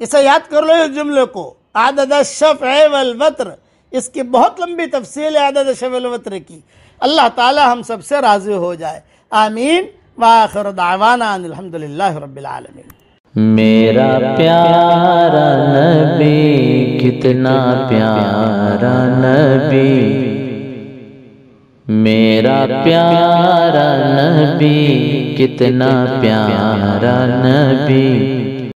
इसे याद कर लो इस जुमले को। आदद शफ़ इसकी बहुत लंबी तफसील है आदद शफ़ की। अल्लाह ताला हम सबसे राज़ी हो जाए। आमीन। वाखिर दावाना अल्हम्दुलिल्लाह रब्बिल मेरा प्यारा नबी, कितना प्यारा नबी। मेरा प्यारा नबी, कितना प्यारा नबी।